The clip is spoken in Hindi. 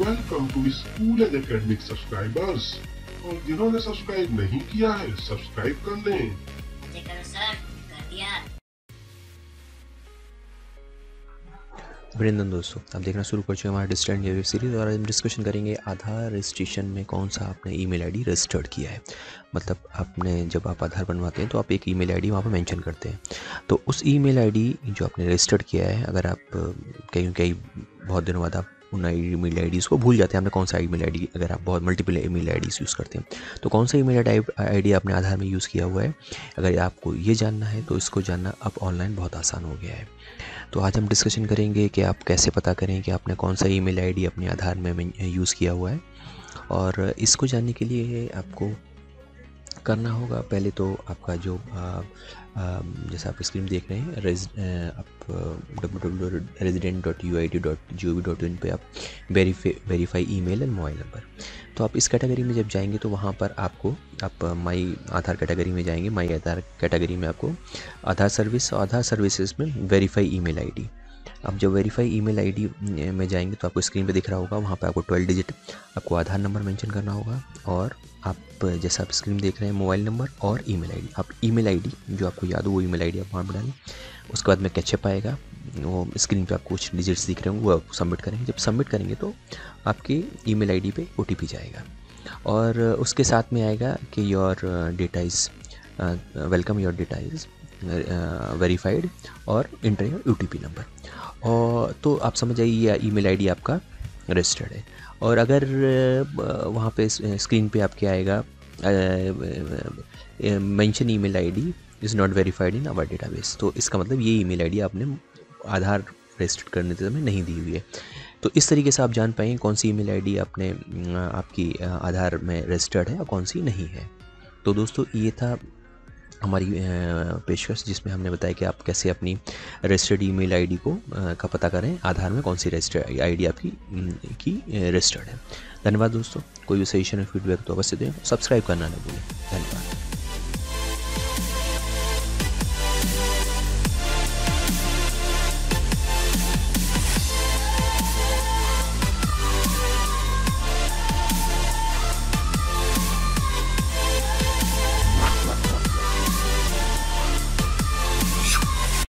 Welcome to school and academic subscribers और जिन्होंने सब्सक्राइब नहीं किया है सब्सक्राइब कर लें। मुझे करो सर कर दिया। अभिनंदन दोस्तों आप देखना शुरू कर चुके हैं हमारा डिस्टेंट वेब सीरीज़ और हम डिस्कशन करेंगे आधार रजिस्ट्रेशन में कौन सा आपने ईमेल आईडी रजिस्टर्ड किया है। मतलब आपने जब आप आधार बनवाते हैं तो आप एक ईमेल आईडी वहाँ पर मेंशन करते हैं। तो उस ईमेल आईडी जो आपने रजिस्टर्ड किया है अगर आप कहीं कहीं बहुत दिनों बाद आप उन ई मेल आई को भूल जाते हैं। आपने कौन सा ई मेल अगर आप बहुत मल्टीपल ई मेल यूज़ करते हैं। तो कौन सा ई मेल आई आपने आधार में यूज़ किया हुआ है? अगर आपको ये जानना है तो इसको जानना अब ऑनलाइन बहुत आसान हो गया है। तो आज हम डिस्कशन करेंगे कि आप कैसे पता करें कि आपने कौन सा ईमेल आईडी अपने आधार में यूज़ किया हुआ है। और इसको जानने के लिए आपको करना होगा। पहले तो आपका जो जैसे आप स्क्रीन देख रहे हैं रेज आप W W resident dot U I D dot G O V dot in पर आप verify verify email and mobile number तो आप इस कैटेगरी में जब जाएँगे तो वहाँ पर आपको, आप माई आधार कैटेगरी में जाएँगे। माई आधार कैटेगरी में आपको आधार सर्विस आधार सर्विसेज़ में verify E mail I D आप जब वेरीफाई ईमेल आईडी में जाएँगे तो आपको स्क्रीन पे दिख रहा होगा, वहाँ पे आपको ट्वेल्व डिजिट आपको आधार नंबर मेंशन करना होगा और आप, जैसा आप स्क्रीन देख रहे हैं मोबाइल नंबर और ईमेल आईडी आप ईमेल आईडी जो आपको याद हो वो ईमेल आईडी आप वहाँ पर डालें, उसके बाद में कैचअप आएगा, वो स्क्रीन पे आपको कुछ डिजिट्स दिख रहे होंगे, वो आप सबमिट करेंगे। जब सबमिट करेंगे तो आपकी ईमेल आईडी पे ओ जाएगा और उसके साथ में आएगा कि your data is welcome your data is verified और इंटर यू नंबर और तो आप समझ आइए ये ईमेल आईडी आपका रजिस्टर्ड है। और अगर वहाँ पे स्क्रीन पे आपके आएगा mention email ID is not verified in our database तो इसका मतलब ये ईमेल आईडी आपने आधार रजिस्टर्ड करने के समय नहीं दी हुई है। तो इस तरीके से आप जान पाएँगे कौन सी ई ईमेल आईडी आपने आपकी आधार में रजिस्टर्ड है और कौन सी नहीं है। तो दोस्तों, ये था हमारी पेशकश, जिसमें हमने बताया कि आप कैसे अपनी रजिस्टर्ड ईमेल आईडी को का पता करें, आधार में कौन सी रजिस्टर्ड आईडी आपकी की रजिस्टर्ड है। धन्यवाद दोस्तों, कोई भी सजेशन फीडबैक तो अवश्य दें, सब्सक्राइब करना ना भूलें।